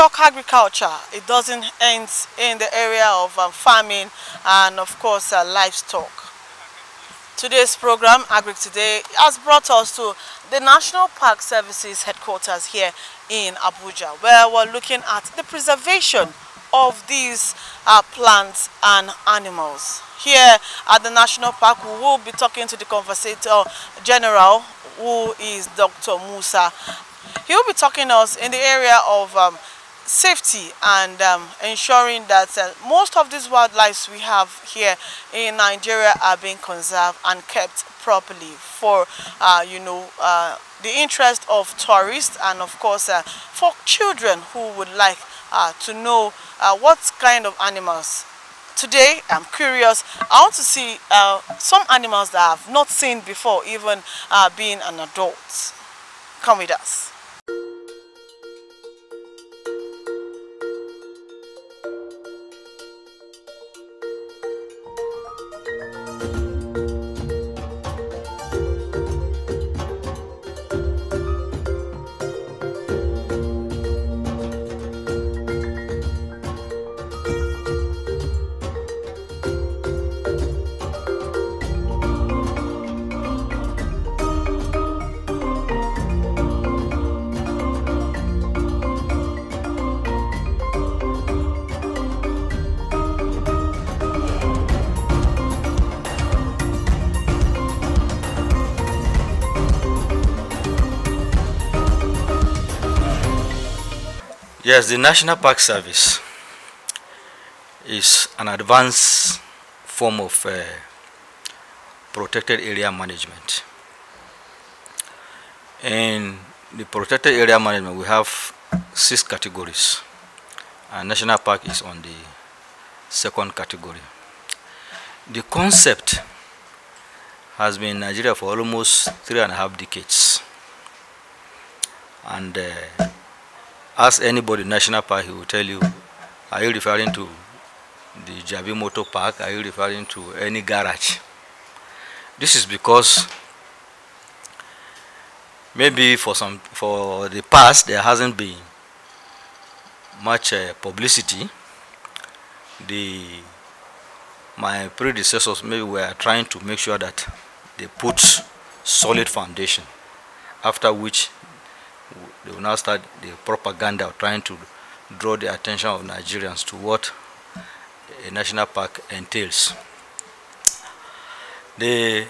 talk agriculture, it doesn't end in the area of um, farming and of course uh, livestock. Today's program, Agri Today, has brought us to the National Park Services headquarters here in Abuja, where we're looking at the preservation of these uh, plants and animals. Here at the National Park, we will be talking to the Conservator General, who is Dr. Musa. He will be talking to us in the area of um, safety and um, ensuring that uh, most of these wildlife we have here in Nigeria are being conserved and kept properly for uh, you know uh, the interest of tourists and of course uh, for children who would like uh, to know uh, what kind of animals. Today i'm curious i want to see some animals that i've not seen before even being an adult. Come with us Yes, the National Park Service is an advanced form of uh, protected area management. In the protected area management, we have six categories, and National Park is on the second category. The concept has been in Nigeria for almost three and a half decades, and uh, ask anybody national park he will tell you are you referring to the Jabi Motor Park? Are you referring to any garage? This is because maybe for some for the past there hasn't been much uh, publicity. The my predecessors maybe were trying to make sure that they put solid foundation after which they will now start the propaganda of trying to draw the attention of Nigerians to what a national park entails. The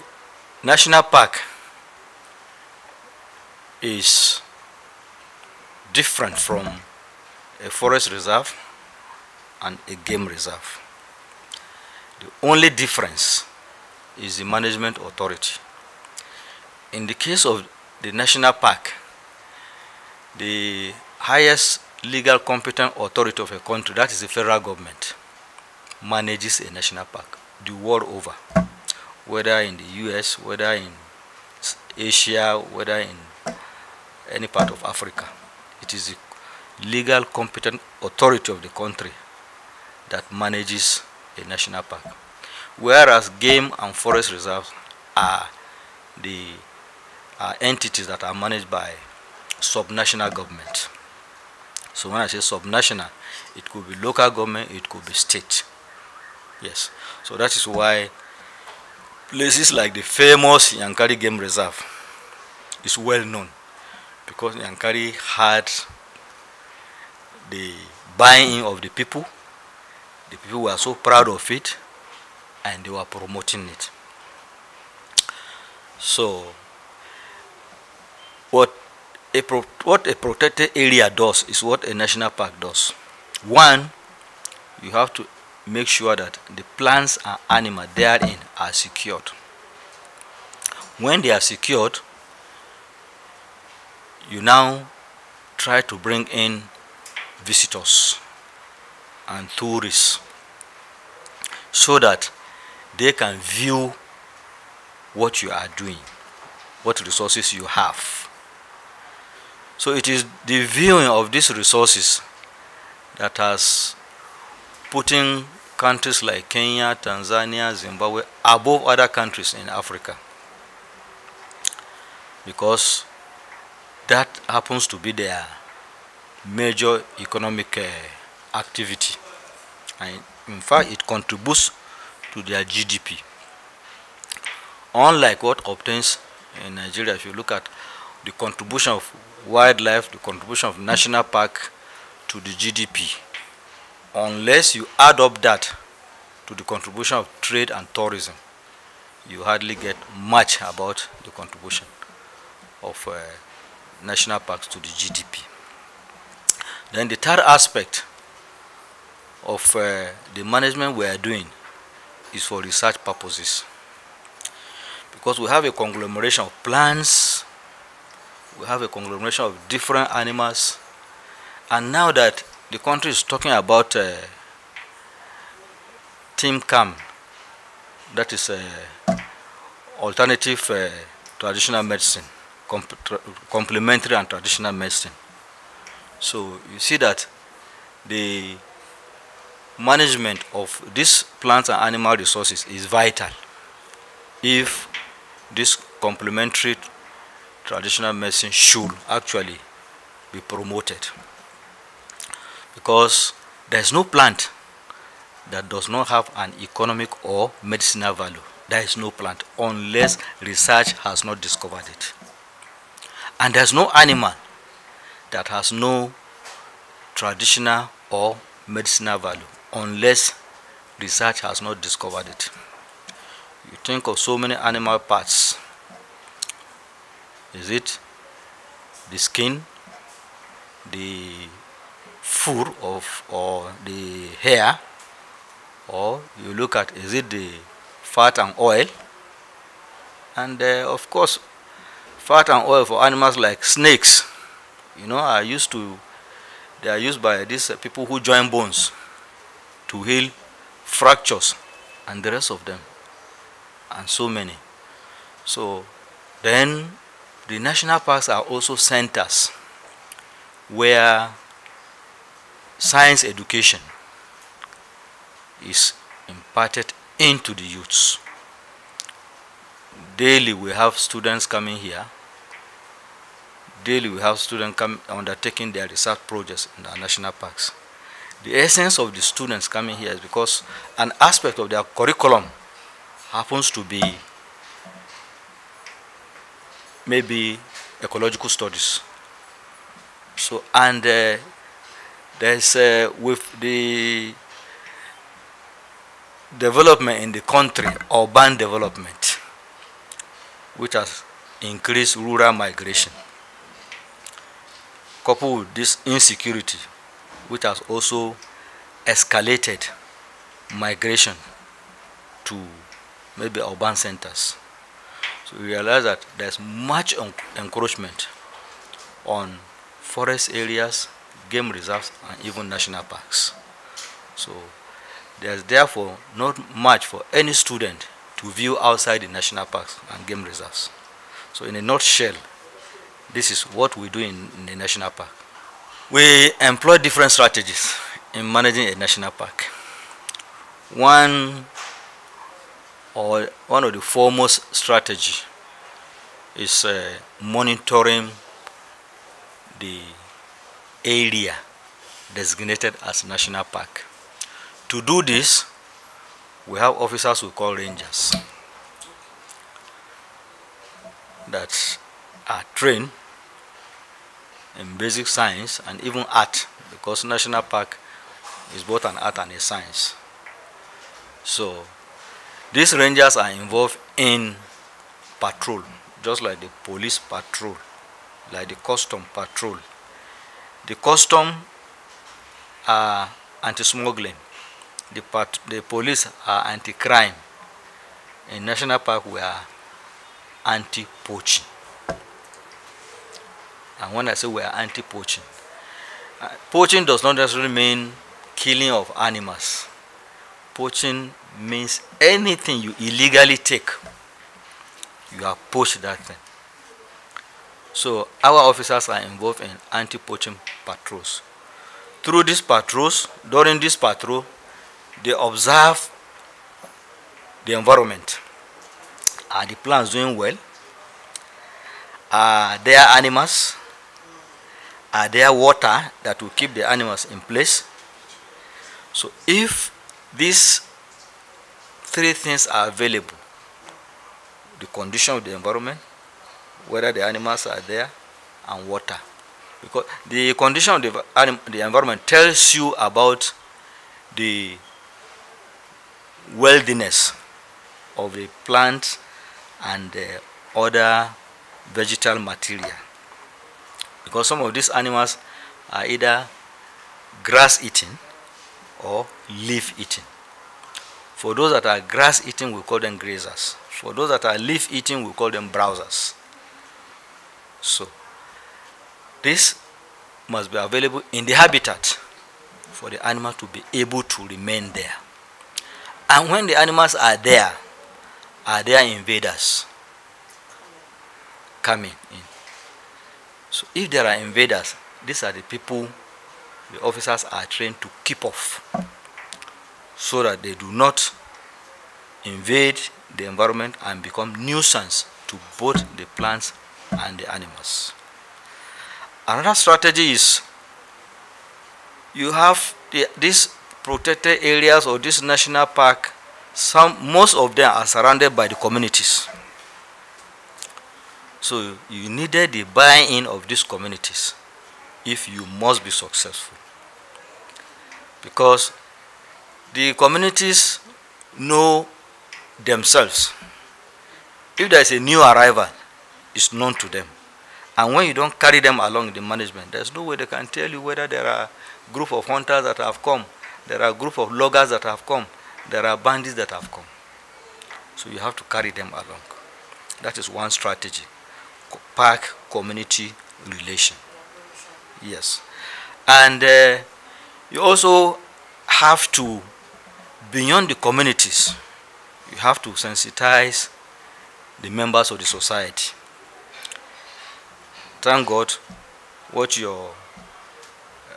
national park is different from a forest reserve and a game reserve. The only difference is the management authority. In the case of the national park, the highest legal competent authority of a country, that is the federal government, manages a national park the world over, whether in the US, whether in Asia, whether in any part of Africa. It is the legal competent authority of the country that manages a national park. Whereas game and forest reserves are the uh, entities that are managed by subnational government. So when I say subnational, it could be local government, it could be state. Yes. So that is why places like the famous Yankari Game Reserve is well known because Yankari had the buying of the people. The people were so proud of it and they were promoting it. So what a what a protected area does is what a national park does. One, you have to make sure that the plants and animals therein are secured. When they are secured, you now try to bring in visitors and tourists so that they can view what you are doing, what resources you have so it is the viewing of these resources that has putting countries like Kenya, Tanzania, Zimbabwe above other countries in Africa. Because that happens to be their major economic uh, activity and in fact it contributes to their GDP. Unlike what obtains in Nigeria, if you look at the contribution of wildlife, the contribution of national park to the GDP, unless you add up that to the contribution of trade and tourism, you hardly get much about the contribution of uh, national parks to the GDP. Then the third aspect of uh, the management we are doing is for research purposes. Because we have a conglomeration of plants, we have a conglomeration of different animals, and now that the country is talking about uh, Team CAM, that is uh, alternative uh, traditional medicine, comp complementary and traditional medicine. So you see that the management of these plants and animal resources is vital if this complementary traditional medicine should actually be promoted because there is no plant that does not have an economic or medicinal value. There is no plant unless research has not discovered it. And there's no animal that has no traditional or medicinal value unless research has not discovered it. You think of so many animal parts. Is it the skin, the fur of or the hair, or you look at is it the fat and oil, and uh, of course fat and oil for animals like snakes, you know, are used to they are used by these people who join bones to heal fractures and the rest of them and so many. So then the national parks are also centers where science education is imparted into the youths. Daily we have students coming here. Daily we have students come undertaking their research projects in the national parks. The essence of the students coming here is because an aspect of their curriculum happens to be maybe ecological studies. So, and uh, there's uh, with the development in the country, urban development, which has increased rural migration, coupled with this insecurity, which has also escalated migration to maybe urban centers. So we realize that there's much encroachment on forest areas, game reserves, and even national parks. So there's therefore not much for any student to view outside the national parks and game reserves. So in a nutshell, this is what we do in, in the national park. We employ different strategies in managing a national park. One or one of the foremost strategy is uh, monitoring the area designated as national park. To do this, we have officers we call rangers that are trained in basic science and even art because national park is both an art and a science so these rangers are involved in patrol just like the police patrol like the custom patrol. The custom are anti-smuggling. The, the police are anti-crime. In national park we are anti-poaching. And when I say we are anti-poaching, uh, poaching does not necessarily mean killing of animals. Poaching means anything you illegally take, you are poached that thing. So our officers are involved in anti-poaching patrols. Through these patrols, during this patrol, they observe the environment. Are the plants doing well? Are there animals? are there water that will keep the animals in place? So if these three things are available, the condition of the environment, whether the animals are there, and water. Because the condition of the, the environment tells you about the worthiness of the plant and the other vegetal material. Because some of these animals are either grass eating or leaf eating for those that are grass eating we call them grazers. For those that are leaf eating we call them browsers. So this must be available in the habitat for the animal to be able to remain there. And when the animals are there are there invaders coming in? So if there are invaders these are the people the officers are trained to keep off so that they do not invade the environment and become nuisance to both the plants and the animals. Another strategy is you have the, these protected areas or this national park, some, most of them are surrounded by the communities. So you needed the buy-in of these communities if you must be successful. Because the communities know themselves. If there is a new arrival, it's known to them. And when you don't carry them along in the management, there's no way they can tell you whether there are group of hunters that have come, there are group of loggers that have come, there are bandits that have come. So you have to carry them along. That is one strategy. Park community relation. Yes. And uh, you also have to, beyond the communities, you have to sensitize the members of the society. Thank God what your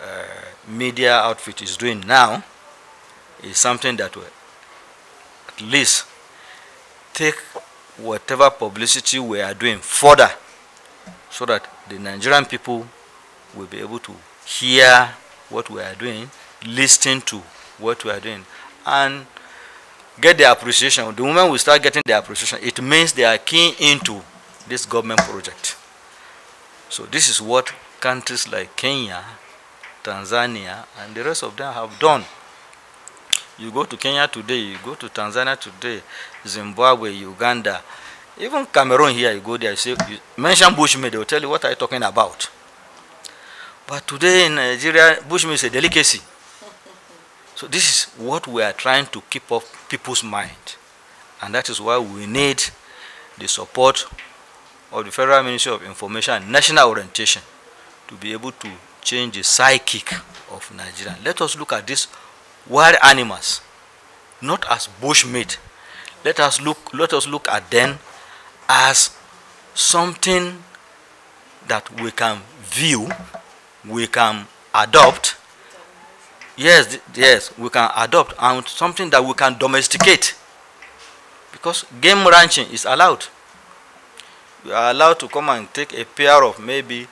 uh, media outfit is doing now is something that will at least take whatever publicity we are doing further so that the Nigerian people will be able to hear what we are doing, listen to what we are doing, and get the appreciation. The moment we start getting the appreciation, it means they are keen into this government project. So this is what countries like Kenya, Tanzania, and the rest of them have done. You go to Kenya today, you go to Tanzania today, Zimbabwe, Uganda, even Cameroon here, you go there, you say, you mention bushmeat, they will tell you what are you talking about. But today in Nigeria, bushmeat is a delicacy. So this is what we are trying to keep up people's mind. And that is why we need the support of the Federal Ministry of Information and National Orientation to be able to change the psychic of Nigeria. Let us look at these wild animals, not as bushmeat. Let us look, let us look at them as something that we can view, we can adopt. Yes, yes, we can adopt and something that we can domesticate. Because game ranching is allowed you are allowed to come and take a pair of maybe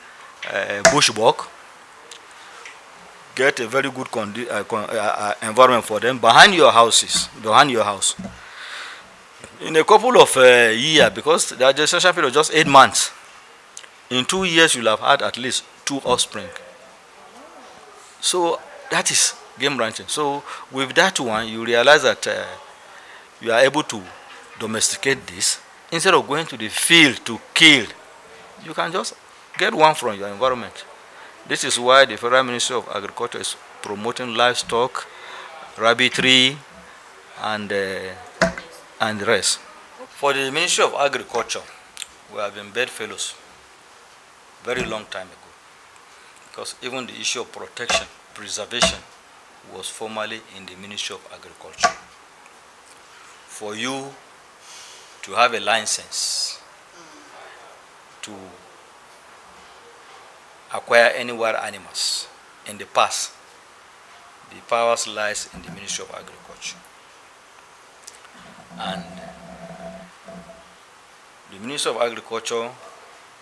uh, bushbuck, get a very good uh, uh, environment for them behind your houses, behind your house. In a couple of uh, years, because the gestation period is just eight months, in two years you'll have had at least two offspring. So that is game ranching. So with that one, you realize that uh, you are able to domesticate this instead of going to the field to kill, you can just get one from your environment. This is why the Federal Ministry of Agriculture is promoting livestock, rabbitry, and, uh, and the rest. For the Ministry of Agriculture, we have been bedfellows very long time ago. Because even the issue of protection, preservation, was formerly in the Ministry of Agriculture. For you to have a license to acquire any wild animals in the past the powers lies in the ministry of agriculture and the ministry of agriculture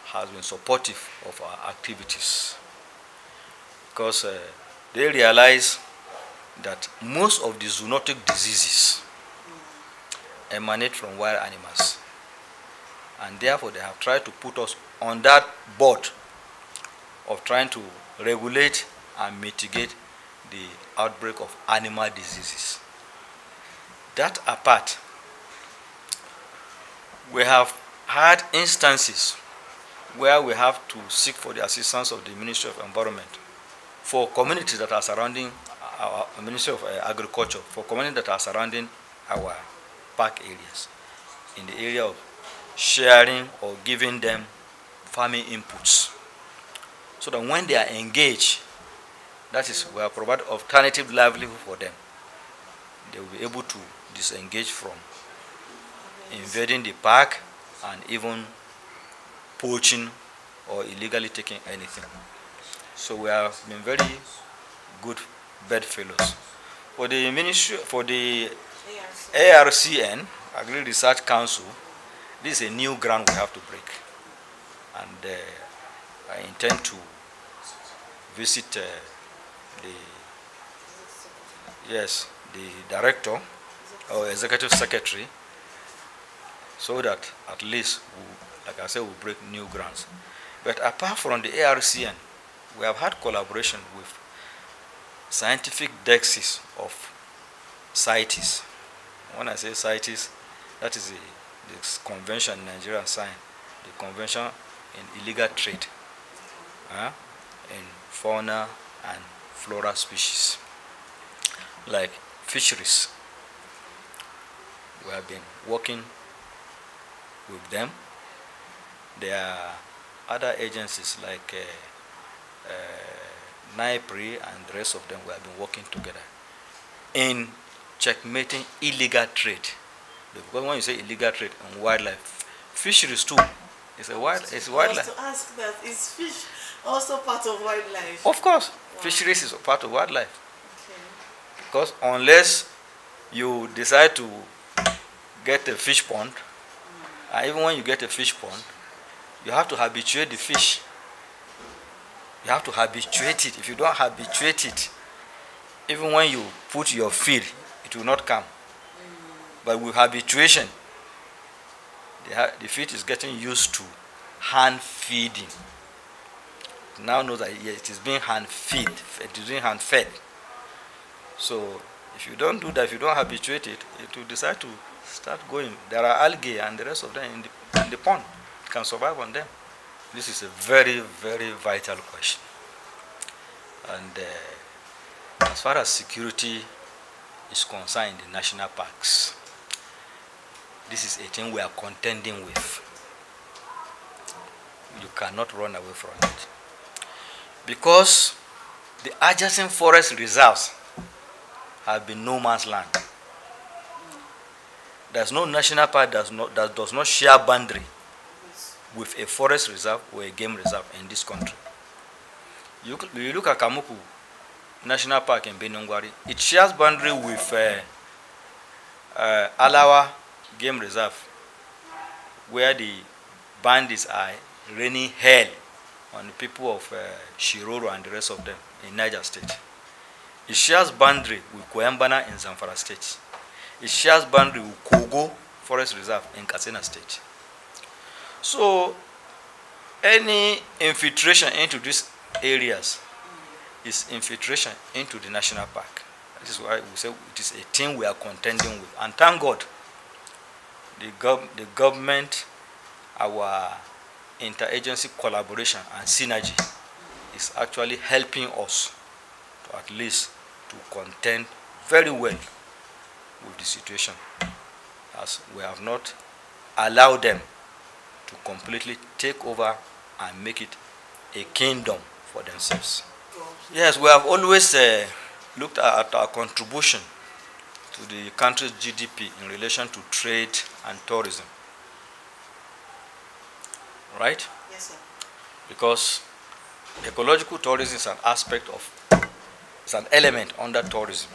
has been supportive of our activities because uh, they realize that most of the zoonotic diseases emanate from wild animals. And therefore, they have tried to put us on that board of trying to regulate and mitigate the outbreak of animal diseases. That apart, we have had instances where we have to seek for the assistance of the Ministry of Environment for communities that are surrounding our Ministry of uh, Agriculture, for communities that are surrounding our park areas, in the area of sharing or giving them farming inputs. So that when they are engaged, that is, we have provided alternative livelihood for them. They will be able to disengage from invading the park and even poaching or illegally taking anything. So we have been very good bedfellows. For the ministry, for the ARCN, Agri Research Council, this is a new ground we have to break. And uh, I intend to visit uh, the, yes, the director or executive secretary so that at least, we, like I said, we break new grounds. But apart from the ARCN, we have had collaboration with scientific dexes of CITES. When I say CITES, that is the, the convention in Nigeria signed, the convention in illegal trade uh, in fauna and flora species, like fisheries. We have been working with them. There are other agencies like uh, uh, NIPRI and the rest of them we have been working together in checkmating illegal trade. Because when you say illegal trade and wildlife, fisheries too It's a wild, it's wildlife. to ask that, is fish also part of wildlife? Of course, Wow. fisheries is part of wildlife. Okay. Because unless you decide to get a fish pond, and even when you get a fish pond, you have to habituate the fish. You have to habituate it. If you don't habituate it, even when you put your feed, it will not come. But with habituation, the, the feed is getting used to hand feeding. Now knows that it is being hand feed, it is being hand fed. So if you don't do that, if you don't habituate it, it will decide to start going. There are algae and the rest of them in the, in the pond. It can survive on them. This is a very, very vital question. And uh, as far as security is concerned in national parks, this is a thing we are contending with. You cannot run away from it. Because the adjacent forest reserves have been no man's land. There's no national park does not, that does not share boundary with a forest reserve or a game reserve in this country. You, you look at Kamuku National Park in Birnin Gwari, it shares boundary with uh, uh, Alawa Game Reserve, where the bandits are raining hell on the people of uh, Shiroro and the rest of them in Niger State. It shares boundary with Kuyambana in Zamfara State. It shares boundary with Kogo Forest Reserve in Katsina State. So, any infiltration into these areas is infiltration into the national park. That is why we say it is a thing we are contending with. And thank God, the, gov- the government, our interagency collaboration and synergy is actually helping us to at least to contend very well with the situation as we have not allowed them to completely take over and make it a kingdom for themselves. Yes, we have always uh, looked at our contribution to the country's GDP in relation to trade and tourism. Right? Yes, sir. Because ecological tourism is an aspect of, it's an element under tourism.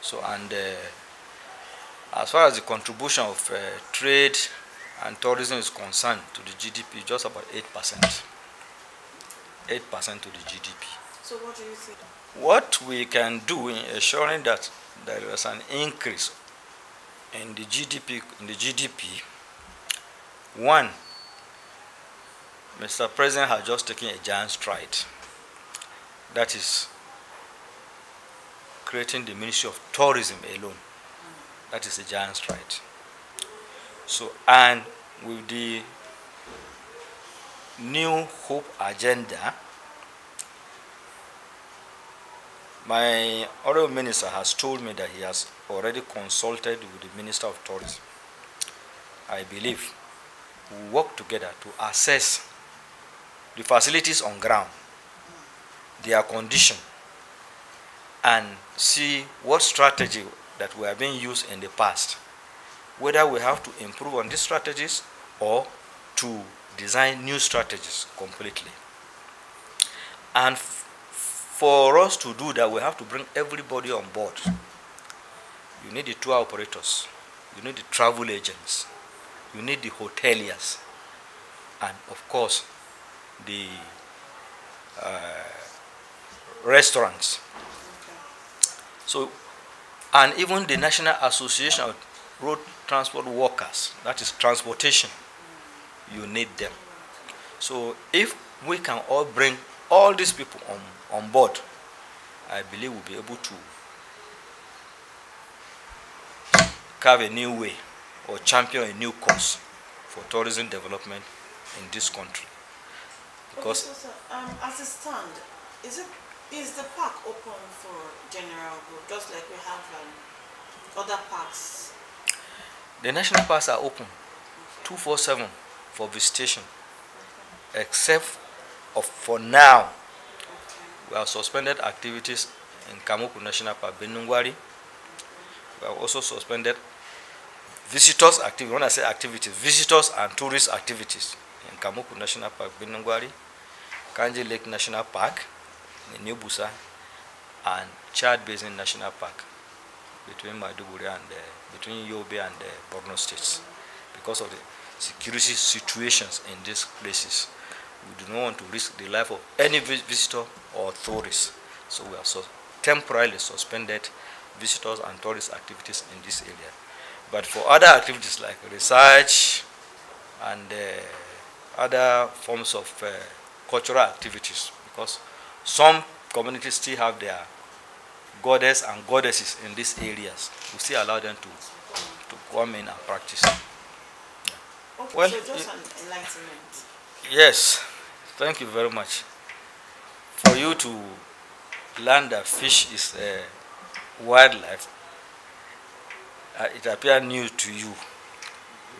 So, and uh, as far as the contribution of uh, trade and tourism is concerned to the GDP, just about 8%. 8% to the GDP. So what do you think? What we can do in ensuring that there is an increase in the GDP, in the GDP, one, Mr. President has just taken a giant stride. That is creating the Ministry of Tourism alone. That is a giant stride. So, and with the new hope agenda, my honorable minister has told me that he has already consulted with the minister of tourism. I believe we work together to assess the facilities on ground, their condition, and see what strategy that we have been used in the past, whether we have to improve on these strategies or to design new strategies completely. And for us to do that, we have to bring everybody on board. You need the tour operators, you need the travel agents, you need the hoteliers, and of course, the uh, restaurants. So, and even the National Association of Road Transport Workers, that is transportation, you need them. So if we can all bring all these people on, on board, I believe we'll be able to carve a new way or champion a new course for tourism development in this country. Because okay, so, um, as a stand, is it is the park open for general just like we have um, other parks? The national parks are open, okay. 247 for visitation, except for now, we have suspended activities in Kamuku National Park, Birnin Gwari. We have also suspended visitors activities. When I say activities, visitors and tourist activities in Kamuku National Park, Benungwari, Kainji Lake National Park, in and Chad Basin National Park between Maiduguri and uh, between Yobe and uh, Borno states because of the security situations in these places. We do not want to risk the life of any visitor or tourist. So we have so temporarily suspended visitors and tourist activities in this area. But for other activities like research and uh, other forms of uh, cultural activities, because some communities still have their goddess and goddesses in these areas. We still allow them to, to come in and practice. Yeah. Okay, well, so just an enlightenment. Yes, thank you very much. For you to learn that fish is a wildlife, uh, it appears new to you.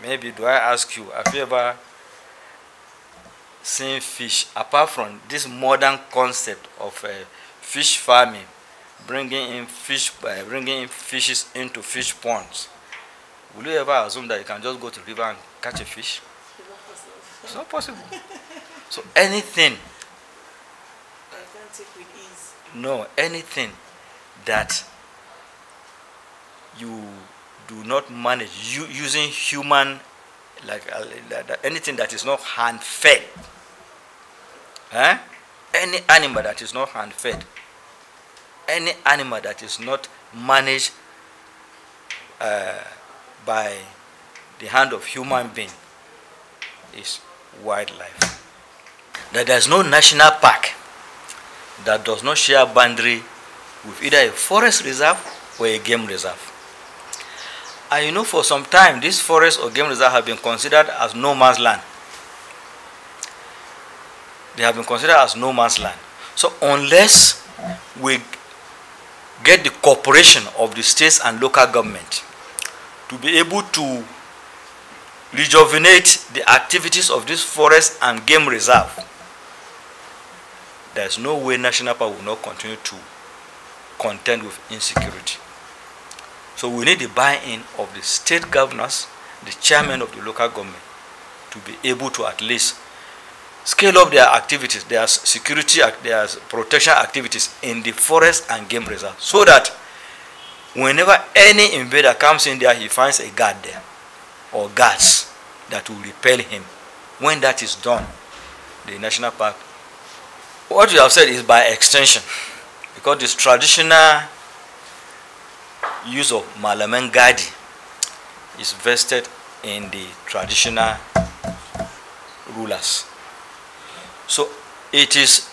Maybe do I ask you, have you ever seen fish apart from this modern concept of uh, fish farming bringing in fish by uh, bringing in fishes into fish ponds. Will you ever assume that you can just go to river and catch a fish? It's not possible. So anything no anything that you do not manage you, using human like uh, anything that is not hand fed Eh? Any animal that is not hand fed, any animal that is not managed uh, by the hand of human being is wildlife. That there is no national park that does not share boundary with either a forest reserve or a game reserve. And you know for some time this forest or game reserve have been considered as no man's land they have been considered as no man's land. So unless we get the cooperation of the states and local government to be able to rejuvenate the activities of this forest and game reserve, there is no way national park will not continue to contend with insecurity. So we need the buy-in of the state governors, the chairman of the local government, to be able to at least scale up their activities, their security, their protection activities in the forest and game reserve so that whenever any invader comes in there, he finds a guard there or guards that will repel him. When that is done, the national park What you have said is by extension, because this traditional use of Malaman Gadi is vested in the traditional rulers. So it is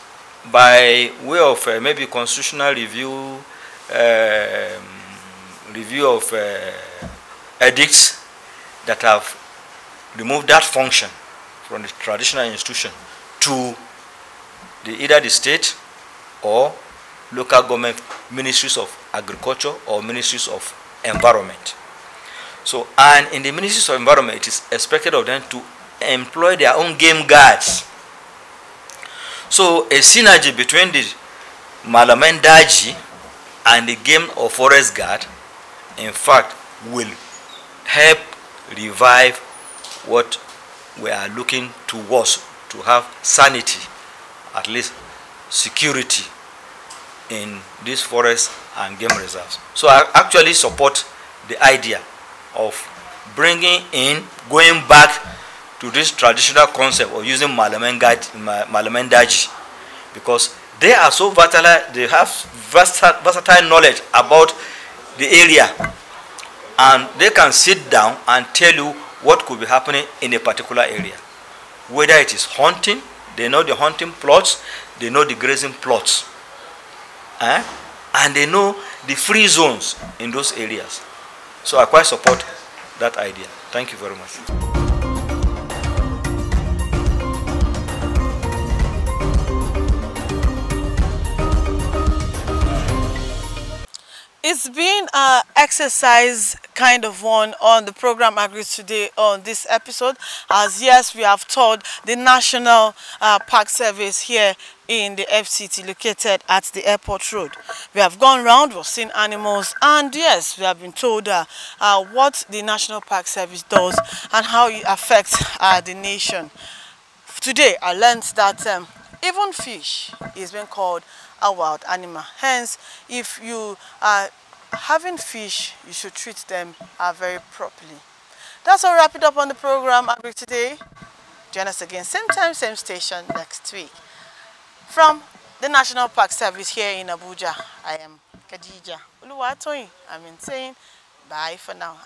by way of uh, maybe constitutional review, um, review of uh, edicts that have removed that function from the traditional institution to the, either the state or local government ministries of agriculture or ministries of environment. So, and in the ministries of environment, it is expected of them to employ their own game guards. So, a synergy between the Malamendaji and the game or forest guard, in fact, will help revive what we are looking towards to have sanity, at least security in these forests and game reserves. So I actually support the idea of bringing in, going back to this traditional concept of using Malamendaji because they are so versatile, they have versatile knowledge about the area and they can sit down and tell you what could be happening in a particular area. Whether it is hunting, they know the hunting plots, they know the grazing plots. Eh? And they know the free zones in those areas. So I quite support that idea. Thank you very much. It's been an exercise kind of one on the program Agri today on this episode as yes we have toured the National uh, Park Service here in the FCT located at the airport road. We have gone round, we've seen animals and yes we have been told uh, uh, what the National Park Service does and how it affects uh, the nation. Today I learned that um, even fish is being called a wild animal. Hence, if you are having fish, you should treat them uh, very properly. That's all wrap it up on the program Agri Today. Join us again, same time, same station next week. From the National Park Service here in Abuja, I am Khadija Oluwatoyin. I'm saying bye for now.